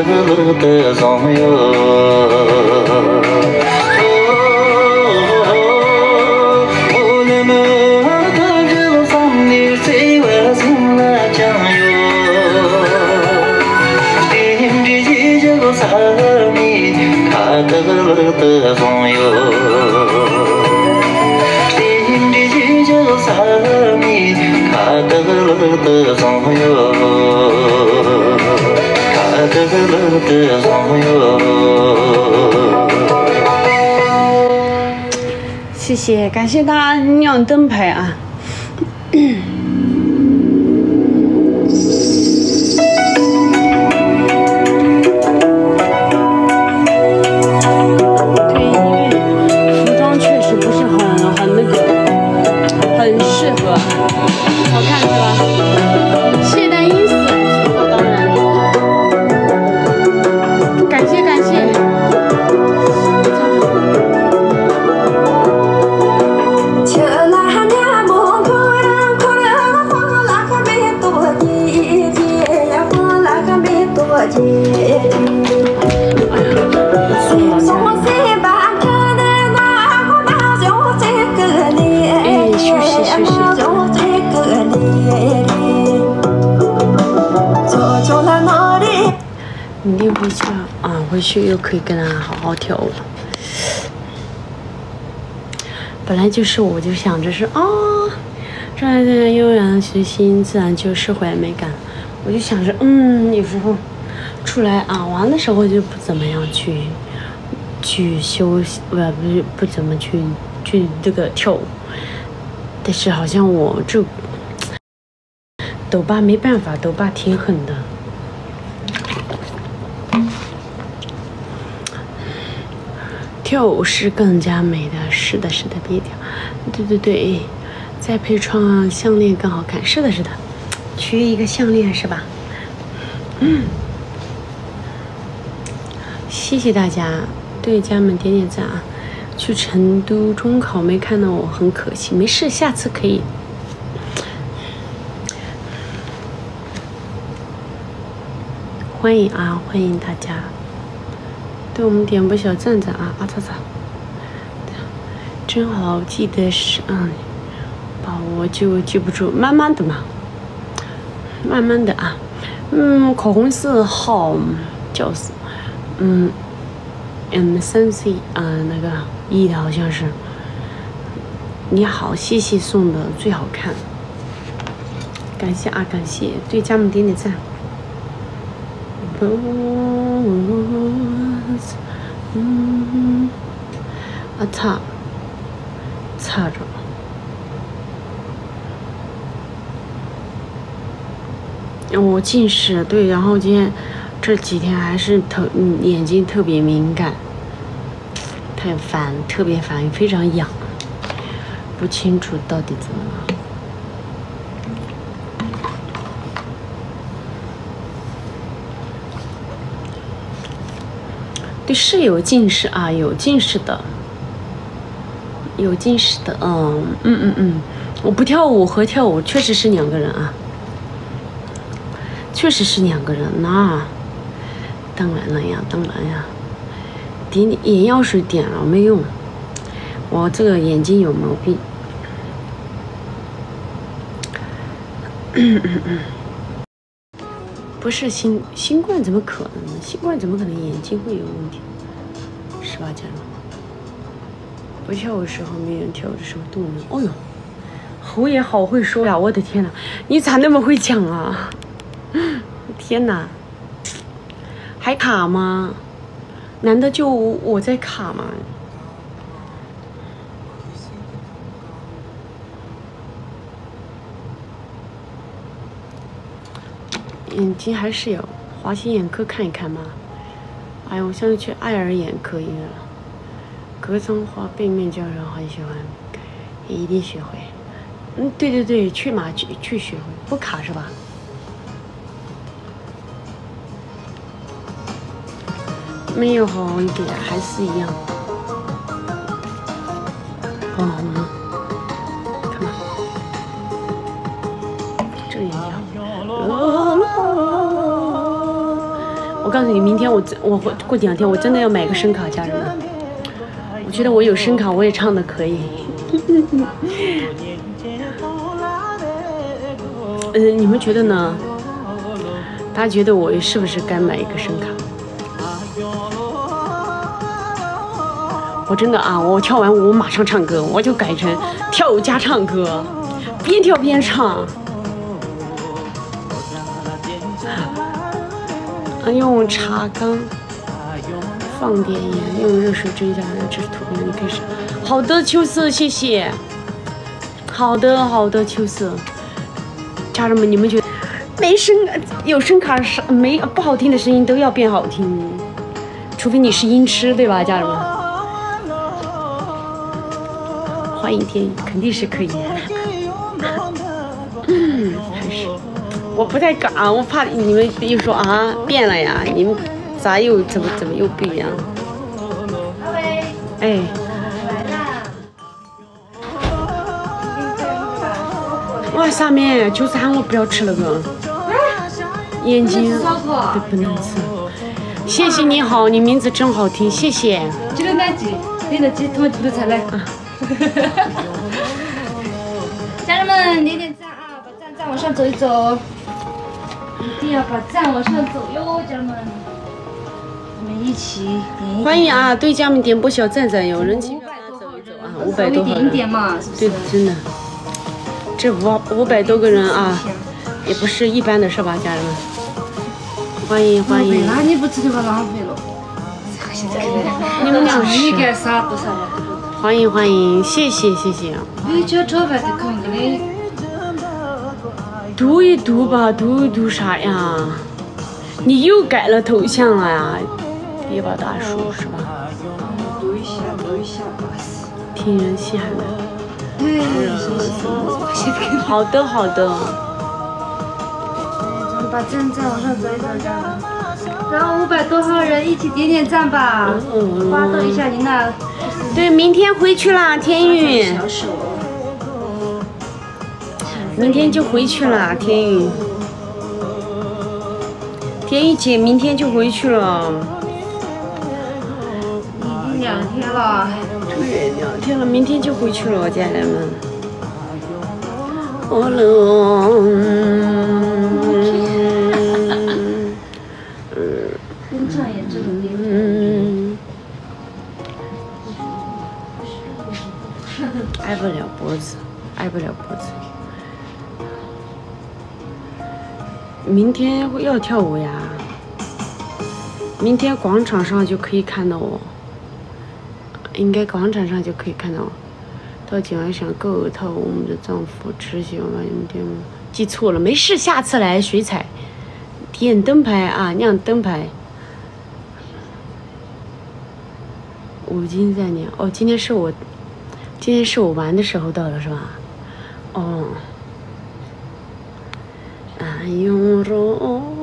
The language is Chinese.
看得乐看得乐的朋友。谢谢，感谢大家亮灯牌啊。回去又可以跟他好好跳舞。本来就是，我就想着是啊，这样这悠然随心，自然就释怀美感。我就想着，嗯，有时候出来啊玩的时候就不怎么样去去休息，不不不怎么去去这个跳舞。但是好像我这抖吧没办法，抖吧挺狠的。跳舞是更加美的，是的，是的，别跳，对对对，再配串项链更好看，是的，是的，缺一个项链是吧？嗯，谢谢大家，对家人们点点赞啊！去成都中考没看到我，很可惜，没事，下次可以。欢迎啊，欢迎大家。对我们点波小赞赞啊！啊擦擦，真好，记得是嗯，把我就记不住，慢慢的嘛，慢慢的啊，嗯，口红是好，叫是，嗯，M 三 C 啊，那个一的好像是，你好，谢谢送的最好看，感谢啊，感谢，对家们点点赞。嗯，啊擦，擦着。我近视，对，然后今天这几天还是特眼睛特别敏感，太烦，特别烦，非常痒，不清楚到底怎么了。对是有近视啊，有近视的，有近视的，嗯嗯嗯嗯，我不跳舞和跳舞确实是两个人啊，确实是两个人，那当然了呀，当然呀，点眼药水点了没用，我这个眼睛有毛病。嗯 嗯嗯。不是新新冠怎么可能呢？新冠怎么可能眼睛会有问题？是吧，家人们？不跳舞时候没人跳舞的时候动人。哦呦，侯爷好会说呀！我的天哪，你咋那么会讲啊？天哪，还卡吗？难道就我在卡吗？眼睛还是有华西眼科看一看嘛。哎呀，我现在去爱尔眼科医院了。格桑花背面胶人很喜欢，一定学会。嗯，对对对，去嘛去去学会，不卡是吧？没有好一点，还是一样。哦，看吧，眼睛。我告诉你，明天我真我会过两天我真的要买个声卡，家人们。我觉得我有声卡，我也唱的可以。嗯，你们觉得呢？大家觉得我是不是该买一个声卡？我真的啊，我跳完舞我马上唱歌，我就改成跳舞加唱歌，边跳边唱。啊，用茶缸放点盐，用热水蒸一下，这是图片，你可以试。好的，秋色，谢谢。好的，好的，秋色。家人们，你们觉得没声有声卡是没不好听的声音都要变好听，除非你是音痴，对吧，家人们？欢迎天宇，肯定是可以的。我不太敢，我怕你们又说啊变了呀，你们咋又怎么怎么又不一样？哎！哇，下面就是喊我不要吃那个眼睛都不能吃。谢谢你好，你名字真好听，谢谢。记得哪集？点的鸡他们煮的菜来。家人们点点赞啊，把赞赞往上走一走，一定要把赞往上走哟，家人们。我们一起。欢迎啊，对家们点播小赞赞哟，人气票啊，走一走啊，五百多号稍微点一点人，嘛，是不对是？，真的，这五五百多个人啊，也不是一般的是吧，家人们？欢迎欢迎，那你不吃的话浪费了。你们俩你是该啥不啥吧？欢迎欢迎，谢谢谢谢，你就炒饭的肯定的。读一读吧，读一读啥呀？你又改了头像了呀？别把大叔是吧？读一下，读一下吧。听人稀罕的。好的好的，把赞赞往上走一走，然后。五百多号人一起点点赞吧，嗯发动一下你那对，明天回去啦，天宇。明天就回去了，天宇。天宇姐明天就回去了，已经两天了，对，两天了，明天就回去了，家人们。好冷哦明天要跳舞呀，明天广场上就可以看到我，应该广场上就可以看到我。到今晚上狗套我们的丈夫，只喜欢把你们点记错了，没事，下次来水彩，点灯牌啊，亮灯牌。五金在念哦，今天是我，今天是我玩的时候到了是吧？哦。tayong roon.